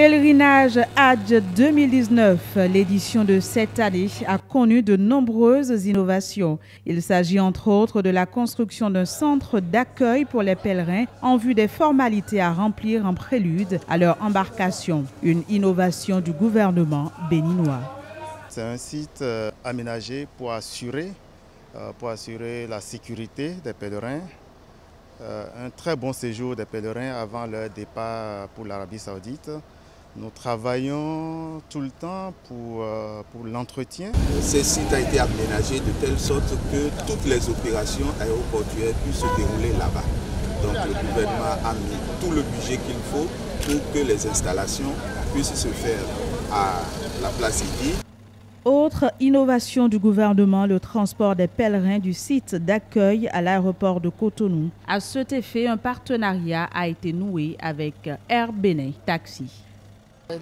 Pèlerinage Hadj 2019, l'édition de cette année a connu de nombreuses innovations. Il s'agit entre autres de la construction d'un centre d'accueil pour les pèlerins en vue des formalités à remplir en prélude à leur embarcation. Une innovation du gouvernement béninois. C'est un site euh, aménagé pour assurer, euh, pour assurer la sécurité des pèlerins, euh, un très bon séjour des pèlerins avant leur départ pour l'Arabie saoudite. Nous travaillons tout le temps pour, euh, pour l'entretien. Ce site a été aménagé de telle sorte que toutes les opérations aéroportuaires puissent se dérouler là-bas. Donc le gouvernement a mis tout le budget qu'il faut pour que les installations puissent se faire à la place Idi. Autre innovation du gouvernement, le transport des pèlerins du site d'accueil à l'aéroport de Cotonou. À cet effet, un partenariat a été noué avec Air Benin Taxi.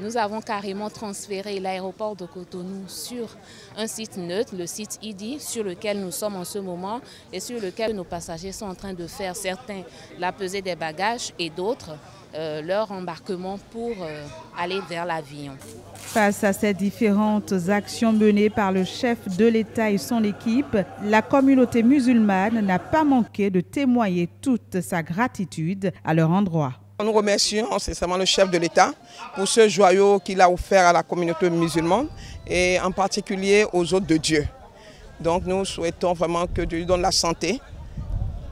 Nous avons carrément transféré l'aéroport de Cotonou sur un site neutre, le site IDI, sur lequel nous sommes en ce moment et sur lequel nos passagers sont en train de faire certains la pesée des bagages et d'autres euh, leur embarquement pour euh, aller vers l'avion. Face à ces différentes actions menées par le chef de l'État et son équipe, la communauté musulmane n'a pas manqué de témoigner toute sa gratitude à leur endroit. Nous remercions sincèrement le chef de l'État pour ce joyau qu'il a offert à la communauté musulmane et en particulier aux autres de Dieu. Donc nous souhaitons vraiment que Dieu lui donne la santé,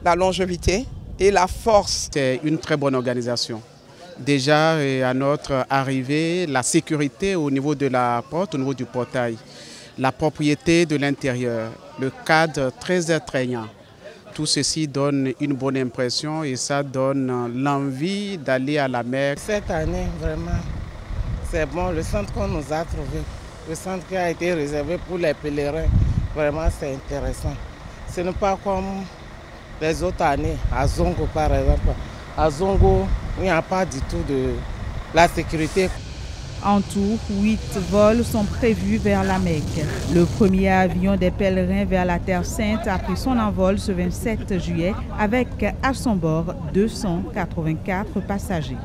la longévité et la force. C'est une très bonne organisation. Déjà à notre arrivée, la sécurité au niveau de la porte, au niveau du portail, la propriété de l'intérieur, le cadre très attrayant tout ceci donne une bonne impression et ça donne l'envie d'aller à la mer. Cette année, vraiment, c'est bon, le centre qu'on nous a trouvé, le centre qui a été réservé pour les pèlerins, vraiment c'est intéressant. Ce n'est pas comme les autres années, à Zongo par exemple. À Zongo, il n'y a pas du tout de la sécurité. En tout, huit vols sont prévus vers la Mecque. Le premier avion des pèlerins vers la Terre Sainte a pris son envol ce 27 juillet avec à son bord 284 passagers.